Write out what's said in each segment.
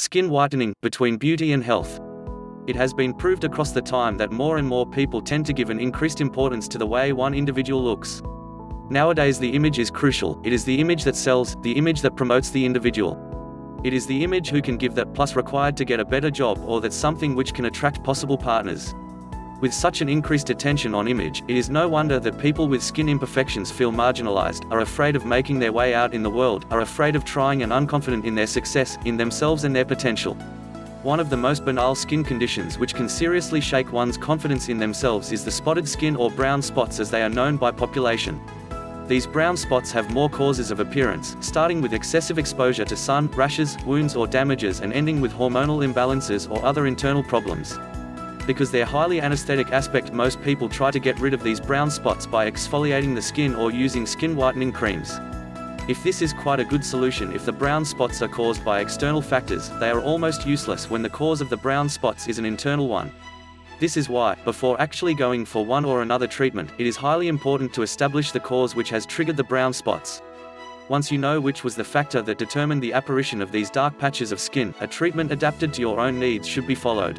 Skin whitening, between beauty and health. It has been proved across the time that more and more people tend to give an increased importance to the way one individual looks. Nowadays the image is crucial, it is the image that sells, the image that promotes the individual. It is the image who can give that plus required to get a better job or that something which can attract possible partners. With such an increased attention on image, it is no wonder that people with skin imperfections feel marginalized, are afraid of making their way out in the world, are afraid of trying and unconfident in their success, in themselves and their potential. One of the most banal skin conditions which can seriously shake one's confidence in themselves is the spotted skin or brown spots as they are known by population. These brown spots have more causes of appearance, starting with excessive exposure to sun, rashes, wounds or damages and ending with hormonal imbalances or other internal problems. Because their highly anesthetic aspect most people try to get rid of these brown spots by exfoliating the skin or using skin whitening creams. If this is quite a good solution if the brown spots are caused by external factors, they are almost useless when the cause of the brown spots is an internal one. This is why, before actually going for one or another treatment, it is highly important to establish the cause which has triggered the brown spots. Once you know which was the factor that determined the apparition of these dark patches of skin, a treatment adapted to your own needs should be followed.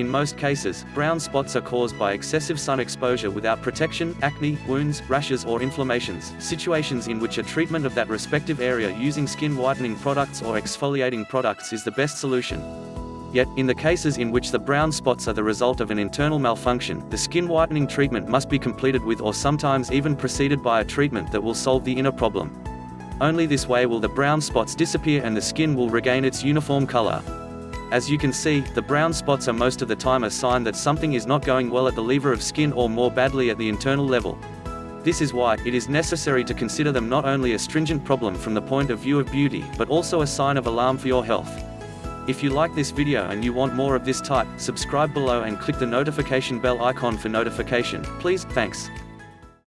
In most cases, brown spots are caused by excessive sun exposure without protection, acne, wounds, rashes or inflammations, situations in which a treatment of that respective area using skin whitening products or exfoliating products is the best solution. Yet, in the cases in which the brown spots are the result of an internal malfunction, the skin whitening treatment must be completed with or sometimes even preceded by a treatment that will solve the inner problem. Only this way will the brown spots disappear and the skin will regain its uniform color. As you can see, the brown spots are most of the time a sign that something is not going well at the lever of skin or more badly at the internal level. This is why, it is necessary to consider them not only a stringent problem from the point of view of beauty, but also a sign of alarm for your health. If you like this video and you want more of this type, subscribe below and click the notification bell icon for notification, please, thanks.